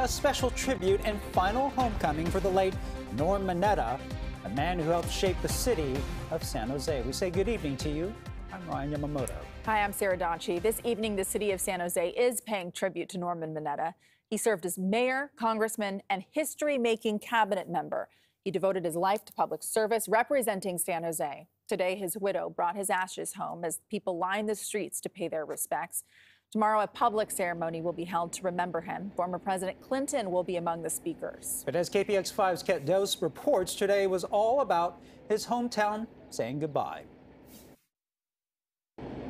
a special tribute and final homecoming for the late Norm Mineta, a man who helped shape the city of San Jose. We say good evening to you. I'm Ryan Yamamoto. Hi, I'm Sara Donchey. This evening, the city of San Jose is paying tribute to Norman Mineta. He served as mayor, congressman, and history making cabinet member. He devoted his life to public service, representing San Jose. Today, his widow brought his ashes home as people lined the streets to pay their respects. Tomorrow, a public ceremony will be held to remember him. Former President Clinton will be among the speakers. But as KPIX5's Kiet Do's reports, today was all about his hometown saying goodbye.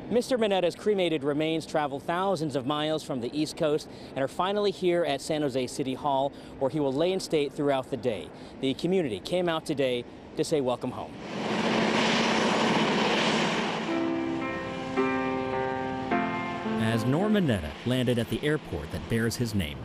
Mr. Mineta's cremated remains traveled thousands of miles from the East Coast and are finally here at San Jose City Hall, where he will lay in state throughout the day. The community came out today to say welcome home. As Norm Mineta landed at the airport that bears his name.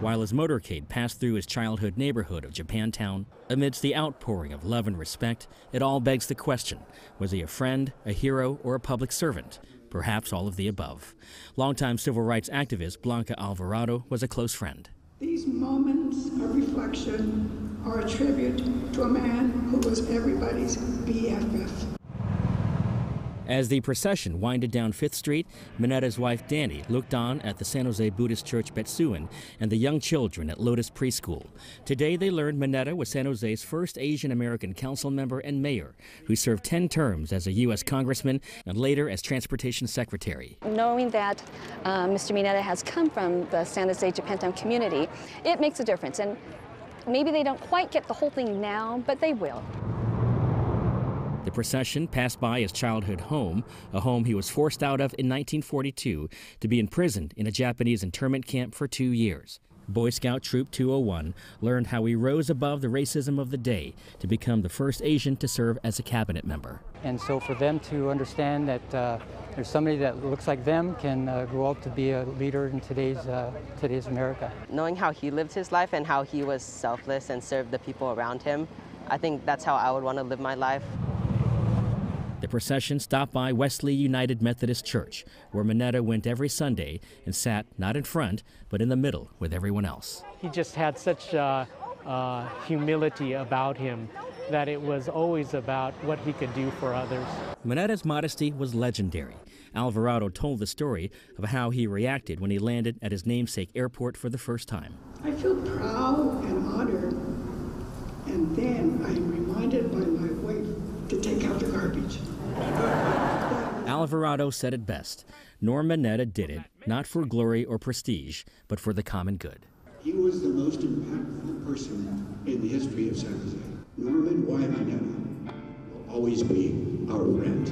While his motorcade passed through his childhood neighborhood of Japantown, amidst the outpouring of love and respect, it all begs the question was he a friend, a hero, or a public servant? Perhaps all of the above. Longtime civil rights activist Blanca Alvarado was a close friend. These moments of reflection are a tribute to a man who was everybody's BFF. As the procession winded down Fifth Street, Mineta's wife Deni looked on at the San Jose Buddhist Church Betsuin and the young children at Lotus Preschool. Today they learned Mineta was San Jose's first Asian American council member and mayor, who served 10 terms as a U.S. congressman and later as transportation secretary. Knowing that uh, Mr. Mineta has come from the San Jose Japantown community, it makes a difference. And maybe they don't quite get the whole thing now, but they will. The procession passed by his childhood home, a home he was forced out of in 1942 to be imprisoned in a Japanese internment camp for two years. Boy Scout Troop 201 learned how he rose above the racism of the day to become the first Asian to serve as a cabinet member. And so for them to understand that uh, there's somebody that looks like them can uh, grow up to be a leader in today's, uh, today's America. Knowing how he lived his life and how he was selfless and served the people around him, I think that's how I would want to live my life. The procession stopped by Wesley United Methodist Church, where Mineta went every Sunday and sat not in front, but in the middle with everyone else. He just had such uh, uh, humility about him that it was always about what he could do for others. Mineta's modesty was legendary. Alvarado told the story of how he reacted when he landed at his namesake airport for the first time. I feel proud and honored, and then I am reminded by my wife to take out the garbage. Alvarado said it best. Norm Mineta did it, not for glory or prestige, but for the common good. He was the most impactful person in the history of San Jose. Norman Y. Mineta will always be our friend.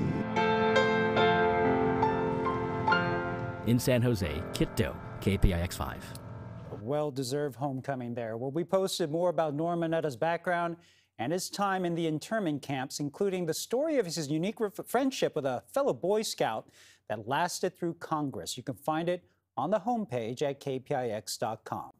In San Jose, Kiet Do, KPIX 5. A well-deserved homecoming there. Well, we posted more about Norm Mineta's background and his time in the internment camps, including the story of his unique friendship with a fellow Boy Scout that lasted through Congress. You can find it on the homepage at kpix.com.